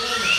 Really?